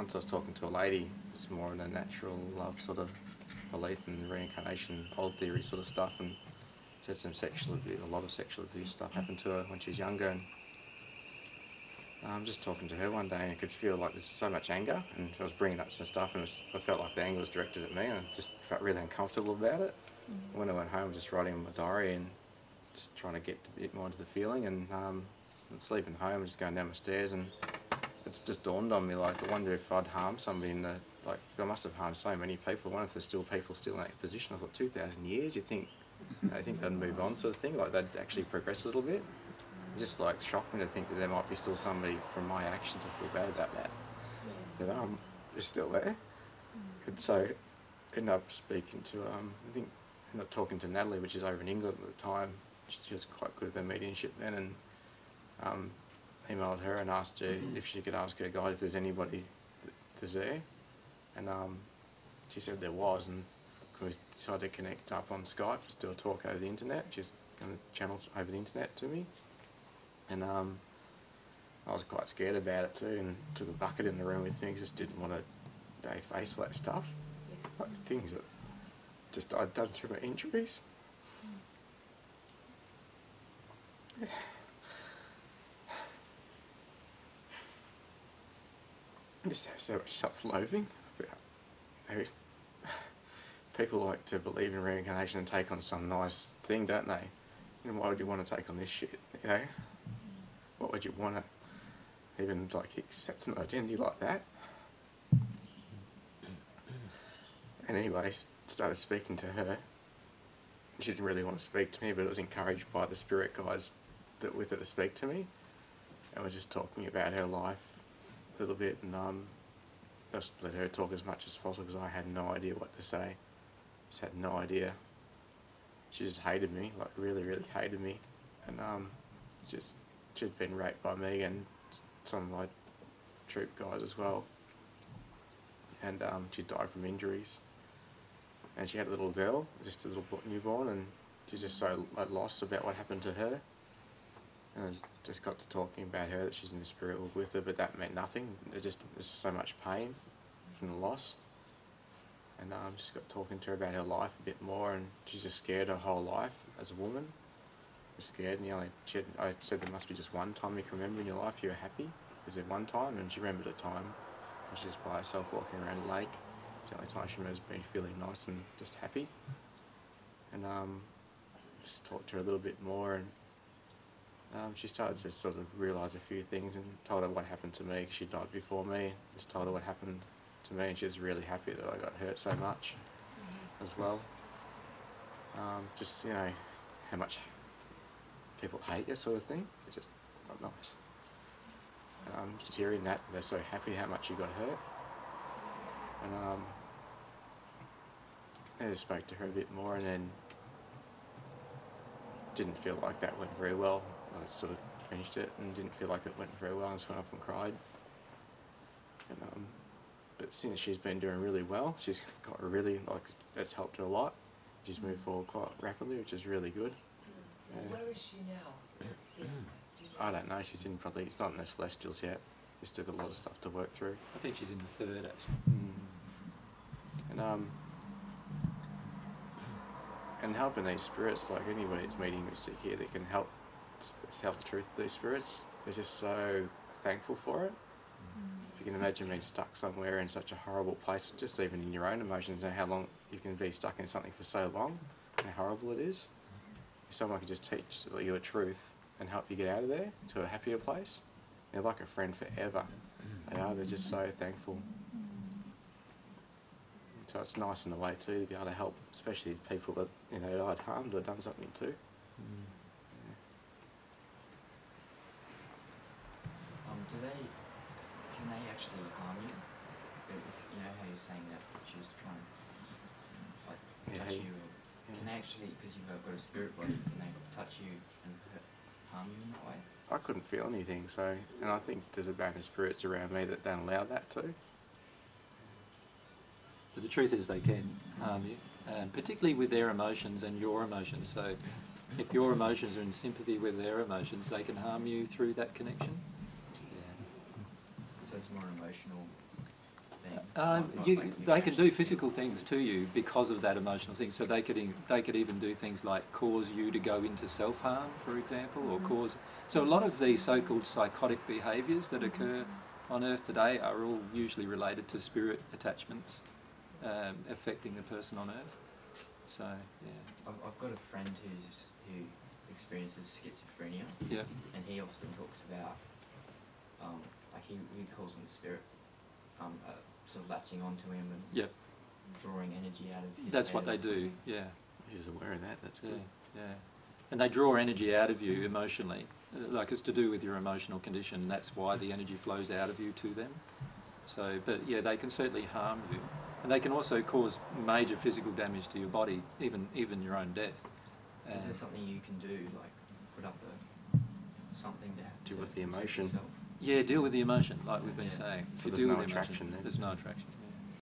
once I was talking to a lady, it's more in a natural love sort of belief in reincarnation, old theory sort of stuff, and she had some sexual abuse, a lot of sexual abuse stuff happened to her when she was younger, and I'm just talking to her one day, and I could feel like there's so much anger, and I was bringing up some stuff, and was, I felt like the anger was directed at me, and I just felt really uncomfortable about it. When I went home, just writing in my diary and just trying to get a bit more into the feeling, and um, I was leaving home, just going down the stairs, and it's just dawned on me, like, I wonder if I'd harmed somebody in the, like, I must have harmed so many people. Wonder if there's still people still in that position. I thought, 2,000 years, you think, I think they'd move on sort of thing, like they'd actually progress a little bit. It just like shocked me to think that there might be still somebody from my actions I feel bad about that. That um is still there. And so ended up speaking to um I think ended up talking to Natalie, which is over in England at the time. She was quite good at the mediumship then and um emailed her and asked her if she could ask her guide if there's anybody th- that's there. And um she said there was and we decided to connect up on Skype, just do a talk over the internet, just going to channel over the internet to me. And um, I was quite scared about it too, and took a bucket in the room with me, just didn't want to face that stuff, like things that just I'd done through my injuries. I just have so much self-loathing know, people like to believe in reincarnation and take on some nice thing, don't they? Know, why would you want to take on this shit? You know, what would you want to even like accept an identity like that? And anyway, started speaking to her. She didn't really want to speak to me, but it was encouraged by the spirit guides that with her to speak to me, and we're just talking about her life little bit, and um, just let her talk as much as possible because I had no idea what to say. Just had no idea. She just hated me, like really, really hated me, and um, just she'd been raped by me and some of my troop guys as well, and um, she died from injuries. And she had a little girl, just a little bo- newborn, and she's just so like, lost about what happened to her. And I just got to talking about her that she's in the spirit world with her, but that meant nothing. It just there's just so much pain from the loss. And I um, just got talking to her about her life a bit more, and she's just scared her whole life as a woman. Was scared, and you know, she had, I said there must be just one time you can remember in your life you were happy. Is there one time? And she remembered a time. when She was just by herself walking around the lake. It's the only time she remembers being feeling nice and just happy. And um, just talked to her a little bit more, and um, she started to sort of realise a few things and told her what happened to me. she died before me. Just told her what happened to me and she was really happy that I got hurt so much as well. Um, just, you know, how much people hate you sort of thing. It's just not nice. Um, just hearing that, they're so happy how much you got hurt. And um, I just spoke to her a bit more and then didn't feel like that went very well. I sort of finished it and didn't feel like it went very well and just went off and cried. And, um, but since she's been doing really well, she's got really, like, it's helped her a lot. She's moved forward quite rapidly, which is really good. Yeah. Where is she now? What's the- do you know? I don't know, she's in probably, it's not in the Celestials yet. We've still got a lot of stuff to work through. I think she's in the third actually. Mm. And um, and helping these spirits, like anybody that's mediumistic here that can help tell the truth to these spirits, they're just so thankful for it. If you can imagine being stuck somewhere in such a horrible place, just even in your own emotions, and how long you can be stuck in something for so long, how horrible it is. If someone could just teach you a truth and help you get out of there to a happier place, they're like a friend forever. They are. They're just so thankful. So it's nice in a way too to be able to help, especially these people that you know I'd harmed or done something to. Um, do they, can they actually harm you? If, you know how you're saying that she was trying to, like, Yeah, touch he- you? yeah. Can they actually, because you've got a spirit body, can they touch you and hurt, harm you in that way? I couldn't feel anything, so and I think there's a band of spirits around me that don't allow that too. But the truth is they can harm you, and particularly with their emotions and your emotions. So if your emotions are in sympathy with their emotions, they can harm you through that connection. So it's more emotional Uh, not you, they can do physical things to you because of that emotional thing. So they could in, they could even do things like cause you to go into self harm, for example, or cause. So a lot of the so-called psychotic behaviours that occur on Earth today are all usually related to spirit attachments um, affecting the person on Earth. So yeah, I've, I've got a friend who's who experiences schizophrenia, yeah, and he often talks about, um, like he, he calls them spirit, um, uh, sort of latching onto him and yeah. drawing energy out of his That's what they do. Yeah. He's aware of that. That's Yeah, good. yeah. And they draw energy out of you emotionally. Uh, Like it's to do with your emotional condition, and that's why the energy flows out of you to them. So, but yeah, they can certainly harm you. And they can also cause major physical damage to your body, even even your own death. Is there Um, something you can do, like put up a something to Deal to with the emotion. Yeah, deal with the emotion, like we've been Yeah. saying. If So you there's deal no with the emotion, attraction then? There's no attraction.